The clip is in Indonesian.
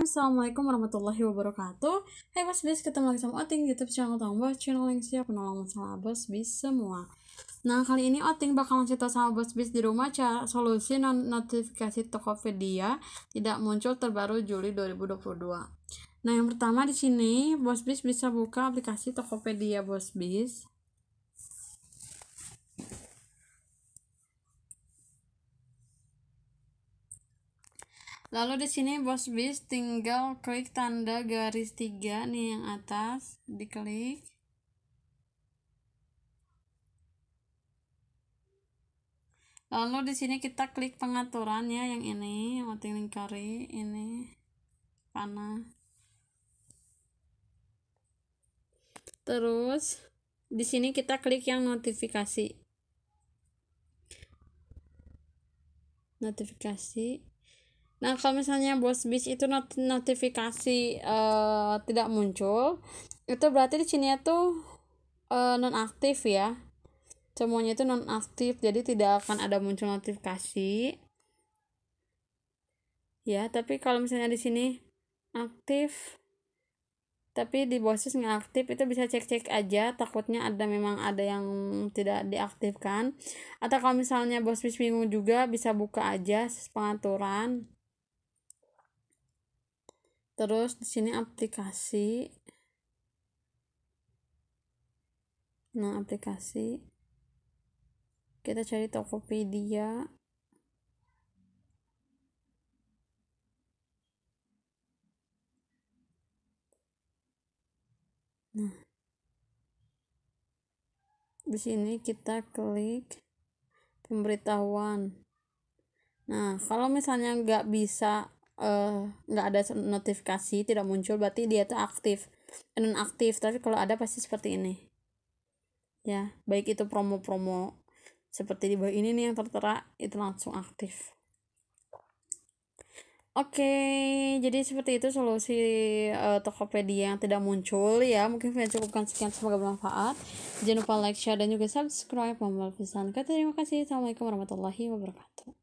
Assalamualaikum warahmatullahi wabarakatuh. Hai bos bis ketemu lagi sama Oting Youtube channel Bos channel yang siap menolong masalah bos bis semua. Nah kali ini Oting bakal tau sama bos bis di rumah cara solusi non notifikasi Tokopedia tidak muncul terbaru Juli 2022 Nah yang pertama di sini bos bis bisa buka aplikasi Tokopedia bos bis Lalu di sini bos bis tinggal klik tanda garis tiga nih yang atas, diklik. Lalu di sini kita klik pengaturan ya yang ini, yang lingkari ini panah. Terus di sini kita klik yang notifikasi. Notifikasi Nah, kalau misalnya bos bis itu not notifikasi uh, tidak muncul, itu berarti di sini itu uh, non aktif ya. Semuanya itu non aktif, jadi tidak akan ada muncul notifikasi. Ya, tapi kalau misalnya di sini aktif tapi di BOSIS nggak aktif itu bisa cek-cek aja takutnya ada memang ada yang tidak diaktifkan atau kalau misalnya bos bis bingung juga bisa buka aja pengaturan terus di sini aplikasi. Nah aplikasi. Kita cari Tokopedia. Nah. Di sini kita klik pemberitahuan. Nah kalau misalnya nggak bisa nggak uh, ada notifikasi tidak muncul berarti dia tuh aktif non aktif tapi kalau ada pasti seperti ini ya baik itu promo-promo seperti di bawah ini nih yang tertera itu langsung aktif Oke, jadi seperti itu solusi uh, Tokopedia yang tidak muncul ya. Mungkin saya cukupkan sekian semoga bermanfaat. Jangan lupa like, share dan juga subscribe. Mohon kata terima kasih. Assalamualaikum warahmatullahi wabarakatuh.